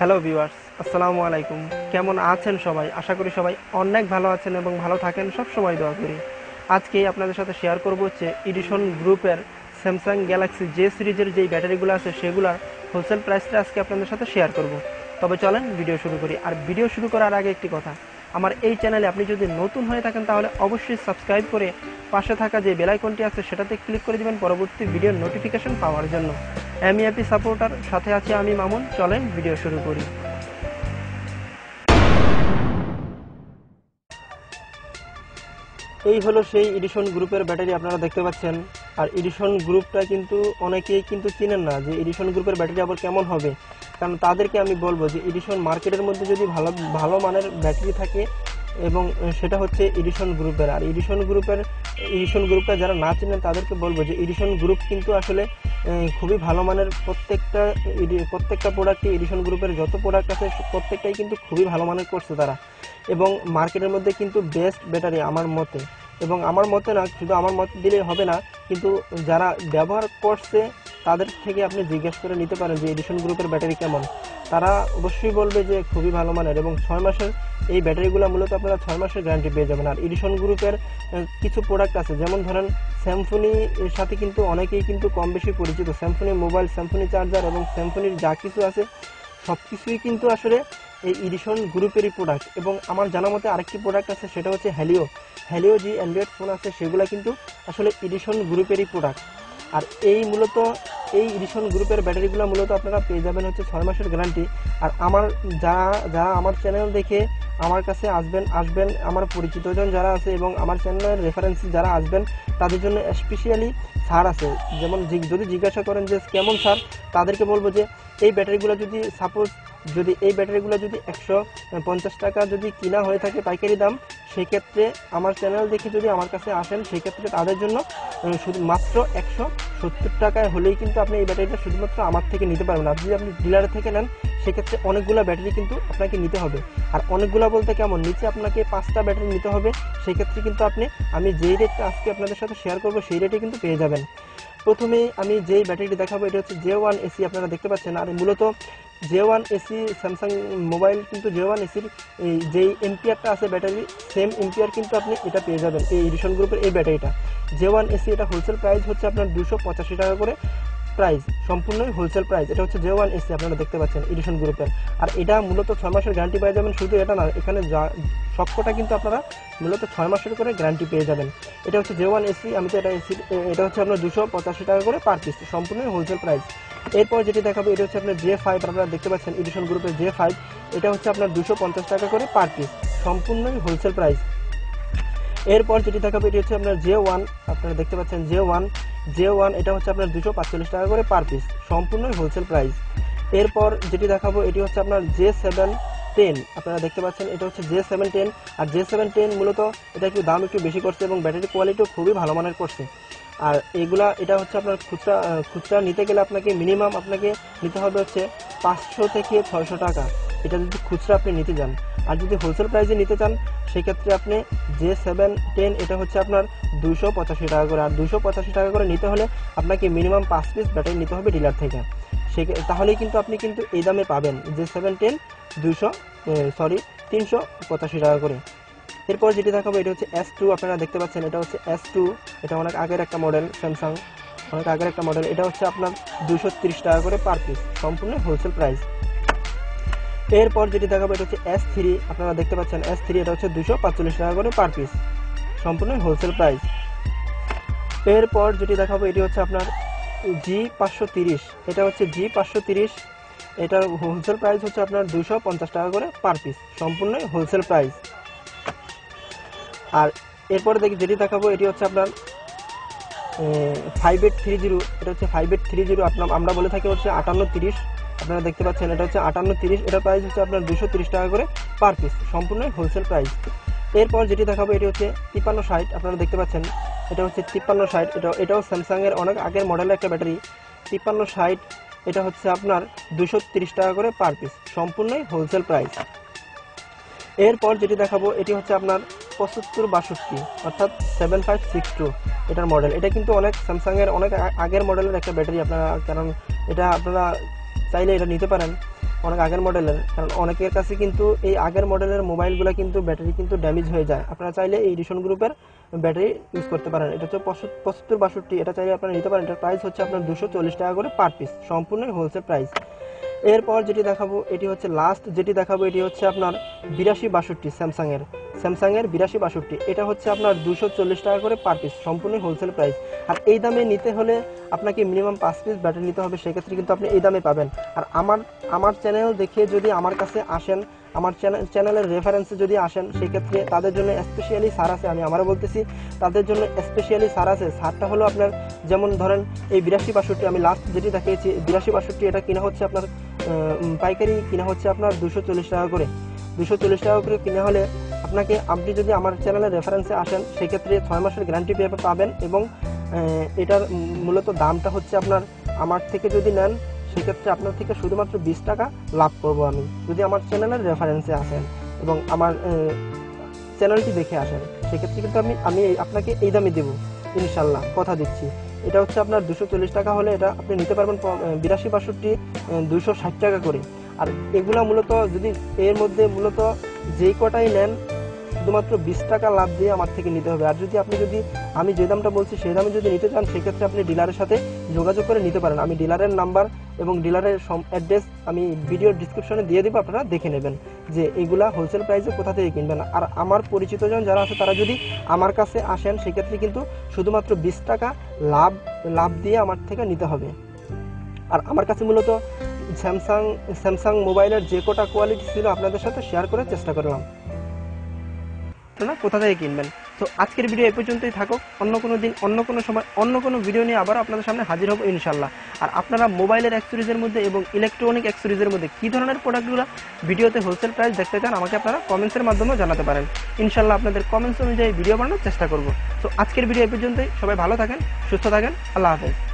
Hello viewers আসসালামু আলাইকুম কেমন আছেন সবাই? আশা করি সবাই অনেক ভালো আছেন এবং ভালো থাকেন। সব সময় দোয়া করি। আজকে আপনাদের সাথে শেয়ার করব হচ্ছে এডিশন গ্রুপের স্যামসাং গ্যালাক্সি জে সিরিজের যেই ব্যাটারিগুলো আছে, সেগুলোর হোলসেল প্রাইসটা আজকে আপনাদের সাথে শেয়ার করব। তবে চলেন ভিডিও শুরু করি। আর ভিডিও শুরু করার আগে একটি কথা। আমার এই চ্যানেলে আপনি যদি নতুন হয়ে থাকেন, তাহলে অবশ্যই সাবস্ক্রাইব করে পাশে থাকা যে বেলাইকনটি আছে, সেটাতে ক্লিক করে দেবেন পরবর্তী ভিডিওর নোটিফিকেশন পাওয়ার জন্য। এমইএপি সাপোর্টার সাথে আছি আমি মামুন। চলেন ভিডিও শুরু করি। এই হলো সেই এডিশন গ্রুপের ব্যাটারি, আপনারা দেখতে পাচ্ছেন। আর এডিশন গ্রুপটা কিন্তু অনেকেই কিন্তু চিনেন না যে এডিশন গ্রুপের ব্যাটারি আবার কেমন হবে। কারণ তাদেরকে আমি বলব যে এডিশন মার্কেটের মধ্যে যদি ভালো ভালো মানের ব্যাটারি থাকে এবং সেটা হচ্ছে এডিশন গ্রুপের আর এডিশন গ্রুপের এডিশন গ্রুপটা যারা না চিনেন, তাদেরকে বলব যে এডিশন গ্রুপ কিন্তু আসলে খুবই ভালো মানের প্রত্যেকটা প্রত্যেকটা প্রোডাক্টই এডিশন গ্রুপের যত প্রোডাক্ট আছে প্রত্যেকটাই কিন্তু খুবই ভালো মানের করছে তারা। এবং মার্কেটের মধ্যে কিন্তু বেস্ট ব্যাটারি আমার মতে। এবং আমার মতে না, শুধু আমার মত দিলেই হবে না, কিন্তু যারা ব্যবহার করছে, তাদের থেকে আপনি জিজ্ঞেস করে নিতে পারেন যে এডিশন গ্রুপের ব্যাটারি কেমন। তারা অবশ্যই বলবে যে খুবই ভালো মানের এবং ছয় মাসের এই ব্যাটারিগুলো মূলত আপনারা ছয় মাসের গ্যারান্টি পেয়ে যাবেন। আর এডিশন গ্রুপের কিছু প্রোডাক্ট আছে, যেমন ধরেন স্যামসুনি এর সাথে কিন্তু অনেকেই কিন্তু কম বেশি পরিচিত। স্যামসুনি মোবাইল স্যামসুনি চার্জার এবং স্যামসুনির যা কিছু আছে সব কিছুই কিন্তু আসলে এই এডিশন গ্রুপেরই প্রোডাক্ট এবং আমার জানা মতে আরেকটি প্রোডাক্ট আছে, সেটা হচ্ছে হ্যালিও হ্যালিও যে অ্যান্ড্রয়েড ফোন আছে, সেগুলো কিন্তু আসলে এডিশন গ্রুপেরই প্রোডাক্ট আর এই মূলত এই এডিশন গ্রুপের ব্যাটারিগুলো মূলত আপনারা পেয়ে যাবেন হচ্ছে ছয় মাসের গ্যারান্টি। আর আমার যারা যারা আমার চ্যানেল দেখে আমার কাছে আসবেন আসবেন আমার পরিচিতজন যারা আছে এবং আমার চ্যানেলের রেফারেন্স যারা আসবেন, তাদের জন্য স্পেশালি ছাড় আছে। যেমন যদি জিজ্ঞাসা করেন যে কেমন ছাড় তাদেরকে বলব যে এই ব্যাটারিগুলো যদি সাপোজ যদি, এই ব্যাটারিগুলো যদি একশো পঞ্চাশ টাকা যদি কিনা হয়ে থাকে পাইকারি দাম সেক্ষেত্রে আমার চ্যানেল দেখে যদি আমার কাছে আসেন, সেক্ষেত্রে তাদের জন্য শুধু মাত্র একশো সত্তর টাকায় হলেই কিন্তু আপনি এই ব্যাটারিটা শুধুমাত্র আমার থেকে নিতে পারবেন। আর যদি আপনি ডিলারের থেকে নেন, সেক্ষেত্রে অনেকগুলো ব্যাটারি কিন্তু আপনাকে নিতে হবে। আর অনেকগুলো বলতে কেমন, নিচে আপনাকে পাঁচটা ব্যাটারি নিতে হবে। সেক্ষেত্রে কিন্তু আপনি, আমি যেই রেটটা আজকে আপনাদের সাথে শেয়ার করব, সেই রেটে কিন্তু পেয়ে যাবেন। প্রথমেই আমি যেই ব্যাটারিটি দেখাবো, এটা হচ্ছে জে ওয়ান এসি আপনারা দেখতে পাচ্ছেন। আর মূলত J one ace Samsung mobile কিন্তু জে ওয়ান এসির যেই এমপিআরটা আছে ব্যাটারি সেম এমপিআর কিন্তু আপনি এটা পেয়ে যাবেন, এই এডিশন গ্রুপের এই ব্যাটারিটা জে ওয়ান এসি এটা হোলসেল প্রাইস হচ্ছে আপনার দুশো পঁচাশি টাকা করে প্রাইস সম্পূর্ণই হোলসেল প্রাইস এটা হচ্ছে জে ওয়ান এসি আপনারা দেখতে পাচ্ছেন এডিশন গ্রুপের আর এটা মূলত ছয় মাসের গ্যারান্টি পেয়ে যাবেন, শুধু এটা না, এখানে যা সবকটা কিন্তু আপনারা মূলত ছয় মাসের করে গ্যারান্টি পেয়ে যাবেন। এটা হচ্ছে জে ওয়ান এসি আমি তো এটা এসি এটা হচ্ছে আপনার দুশো পঁচাশি টাকা করে পার পিস সম্পূর্ণই হোলসেল প্রাইস এরপর যেটি দেখাবো, এটা হচ্ছে আপনার জে ফাইভ আপনারা দেখতে পাচ্ছেন এডিশন গ্রুপের জে ফাইভ এটা হচ্ছে আপনার দুশো পঞ্চাশ টাকা করে পার পিস সম্পূর্ণই হোলসেল প্রাইস এরপর যেটি দেখাবো, এটি হচ্ছে আপনার জে ওয়ান আপনারা দেখতে পাচ্ছেন জে ওয়ান জে ওয়ান এটা হচ্ছে আপনার দুশো পাঁচচল্লিশ টাকা করে পার পিস সম্পূর্ণই হোলসেল প্রাইস এরপর যেটি দেখাবো, এটি হচ্ছে আপনার জে সেভেন টেন আপনারা দেখতে পাচ্ছেন, এটা হচ্ছে জে সেভেন টেন আর জে সেভেন টেন মূলত এটা একটু দাম একটু বেশি করছে এবং ব্যাটারি কোয়ালিটিও খুবই ভালো মানের করছে। আর এগুলা, এটা হচ্ছে আপনার খুচরা খুচরা নিতে গেলে আপনাকে মিনিমাম আপনাকে নিতে হবে হচ্ছে পাঁচশো থেকে ছয়শো টাকা। এটা যদি খুচরা আপনি নিতে যান। আর যদি হোলসেল প্রাইসে নিতে চান, সেক্ষেত্রে আপনি জে সেভেন টেন এটা হচ্ছে আপনার দুশো পঁচাশি টাকা করে। আর দুশো পঁচাশি টাকা করে নিতে হলে আপনাকে মিনিমাম পাঁচ পিস ব্যাটারি নিতে হবে ডিলার থেকে। সে, তাহলেই কিন্তু আপনি কিন্তু এই দামে পাবেন যে সেভেন টেন দুশো সরি তিনশো পঁচাশি টাকা করে। এরপর যেটি দেখাবো, এটা হচ্ছে এস টু আপনারা দেখতে পাচ্ছেন, এটা হচ্ছে এস টু এটা অনেক আগের একটা মডেল স্যামসাং অনেক আগের একটা মডেল এটা হচ্ছে আপনার দুশো টাকা করে পার পিস সম্পূর্ণ হোলসেল প্রাইস এরপর যেটি দেখাবো, এটা হচ্ছে এস থ্রি আপনারা দেখতে পাচ্ছেন এস থ্রি এটা হচ্ছে দুশো পাঁচচল্লিশ টাকা করে পার পিস সম্পূর্ণ হোলসেল প্রাইস এরপর যেটি দেখাবো, এটি হচ্ছে আপনার জি পাঁচশো তিরিশ। এটা হচ্ছে জি পাঁচশো তিরিশ। এটার হোলসেল প্রাইস হচ্ছে আপনার দুশো পঞ্চাশ টাকা করে পার পিস সম্পূর্ণ হোলসেল প্রাইস আর এরপরে দেখি যেটি দেখাবো, এটি হচ্ছে আপনার ফাইভ এইট থ্রি জিরো এটা হচ্ছে ফাইভ এইট থ্রি জিরো আপনার, আমরা বলে থাকি হচ্ছে আটান্ন তিরিশ। আপনারা দেখতে পাচ্ছেন, এটা হচ্ছে আটান্ন তিরিশ, এটার প্রাইস হচ্ছে আপনার দুশো তিরিশ টাকা করে পার পিস সম্পূর্ণ হোলসেল প্রাইস এরপর যেটি দেখাবো, এটি হচ্ছে তিপ্পান্ন ষাট, আপনারা দেখতে পাচ্ছেন, এটা হচ্ছে তিপ্পান্ন ষাট এটা এটাও স্যামসাংয়ের অনেক আগের মডেলের একটা ব্যাটারি তিপ্পান্ন ষাট, এটা হচ্ছে আপনার দুশো তিরিশ টাকা করে পার পিস সম্পূর্ণই হোলসেল প্রাইস এরপর যেটি দেখাবো, এটি হচ্ছে আপনার পঁচাত্তর বাষট্টি, অর্থাৎ সেভেন ফাইভ সিক্স টু এটার মডেল এটা কিন্তু অনেক স্যামসাংয়ের অনেক আগের মডেলের একটা ব্যাটারি আপনারা, কারণ এটা আপনারা চাইলে এটা নিতে পারেন, অনেক আগের মডেলের কারণ অনেকের কাছে কিন্তু এই আগের মডেলের মোবাইলগুলো কিন্তু ব্যাটারি কিন্তু ড্যামেজ হয়ে যায়। আপনারা চাইলে এই এডিশন গ্রুপের ব্যাটারি ইউজ করতে পারেন। এটা হচ্ছে পঁচাত্তর বাষট্টি, এটা চাইলে আপনারা নিতে পারেন। এটার প্রাইস হচ্ছে আপনার দুশো চল্লিশ টাকা করে পার পিস সম্পূর্ণ হোলসেল প্রাইস এরপর যেটি দেখাবো, এটি হচ্ছে লাস্ট যেটি দেখাবো, এটি হচ্ছে আপনার বিরাশি বাষট্টি স্যামসাংয়ের। স্যামসাংয়ের বিরাশি বাষট্টি, এটা হচ্ছে আপনার দুশো চল্লিশ টাকা করে পার পিস সম্পূর্ণ হোলসেল প্রাইস আর এই দামে নিতে হলে আপনাকে মিনিমাম পাঁচ পিস ব্যাটারি নিতে হবে, সেক্ষেত্রে কিন্তু আপনি এই দামে পাবেন। আর আমার আমার চ্যানেল দেখে যদি আমার কাছে আসেন, আমার চ্যানেল চ্যানেলের রেফারেন্সে যদি আসেন, সেক্ষেত্রে তাদের জন্য স্পেশালি সার আছে, আমি আমারও বলতেছি, তাদের জন্য স্পেশালি সার আছে। সারটা হলো আপনার, যেমন ধরেন এই বিরাশি বাষট্টি, আমি লাস্ট যেটি দেখিয়েছি বিরাশি বাষট্টি, এটা কিনা হচ্ছে আপনার পাইকারি কিনা হচ্ছে আপনার দুশো চল্লিশ টাকা করে। দুশো চল্লিশ টাকা করে কিনা হলে আপনাকে আপনি যদি আমার চ্যানেলের রেফারেন্সে আসেন, সেক্ষেত্রে ছয় মাসের গ্যারান্টি পেপার পাবেন এবং এটার মূলত দামটা হচ্ছে আপনার আমার থেকে যদি নেন, সেক্ষেত্রে আপনার থেকে শুধুমাত্র বিশ টাকা লাভ করব আমি, যদি আমার চ্যানেলের রেফারেন্সে আসেন এবং আমার চ্যানেলটি দেখে আসেন, সেক্ষেত্রে কিন্তু আমি আমি আপনাকে এই দামে দেবো, ইনশাল্লাহ, কথা দিচ্ছি। এটা হচ্ছে আপনার দুশো চল্লিশ টাকা হলে এটা আপনি নিতে পারবেন বিরাশি বাষট্টি দুশো ষাট টাকা করে। আর এগুলা মূলত যদি এর মধ্যে মূলত যেই কটাই নেন, শুধুমাত্র বিশ টাকা লাভ দিয়ে আমার থেকে নিতে হবে। আর যদি আপনি যদি আমি যে দামটা বলছি, সেই দামে যদি নিতে চান, সেক্ষেত্রে আপনি ডিলারের সাথে যোগাযোগ করে নিতে পারেন। আমি ডিলারের নাম্বার এবং ডিলারের অ্যাড্রেস আমি ভিডিও ডিসক্রিপশনে দিয়ে দেবো, আপনারা দেখে নেবেন যে এগুলা হোলসেল প্রাইসে কোথা থেকে কিনবেন। আর আমার পরিচিতজন যারা আছে, তারা যদি আমার কাছে আসেন, সেক্ষেত্রে কিন্তু শুধুমাত্র বিশ টাকা লাভ লাভ দিয়ে আমার থেকে নিতে হবে। আর আমার কাছে মূলত স্যামসাং স্যামসাং মোবাইলের যে কটা কোয়ালিটি ছিল, আপনাদের সাথে শেয়ার করার চেষ্টা করলাম। আপনারা কোথা থেকে কিনবেন? তো আজকের ভিডিও এ পর্যন্তই থাকুক। অন্য কোনো দিন, অন্য কোনো সময়, অন্য কোনো ভিডিও নিয়ে আবার আপনাদের সামনে হাজির হব ইনশাল্লাহ আর আপনারা মোবাইলের অ্যাক্সেসরিজের মধ্যে এবং ইলেকট্রনিক অ্যাক্সেসরিজের মধ্যে কী ধরনের প্রোডাক্টগুলো ভিডিওতে হোলসেল প্রাইস দেখতে চান, আমাকে আপনারা কমেন্টসের মাধ্যমেও জানাতে পারেন। ইনশাল্লাহ আপনাদের কমেন্টস অনুযায়ী ভিডিও বানানোর চেষ্টা করব। তো আজকের ভিডিও এ পর্যন্তই। সবাই ভালো থাকেন, সুস্থ থাকেন। আল্লাহ হাফেজ।